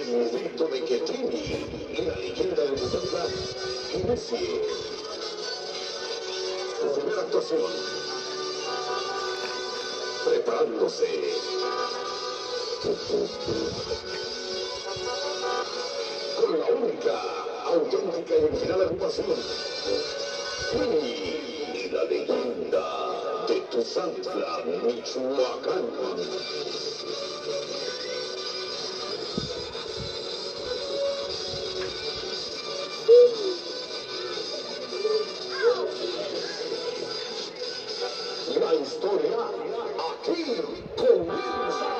el momento de que Tini y la leyenda de Bogotá inicie su primera actuación. Preparándose. Con la única, auténtica y original agrupación. Tini y la leyenda de Tuzantla, Michoacán. Korea, Akeem Korea.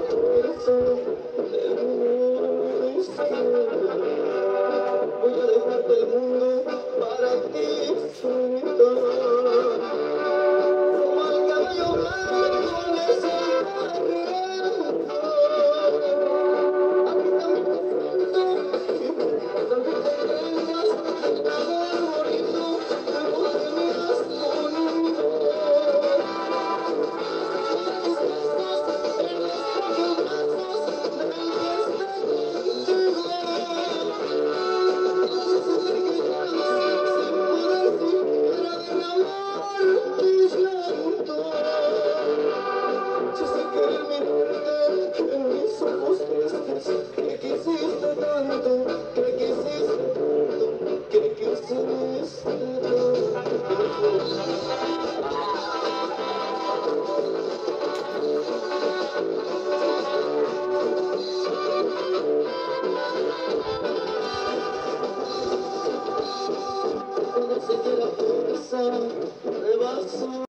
Thank you. Deus.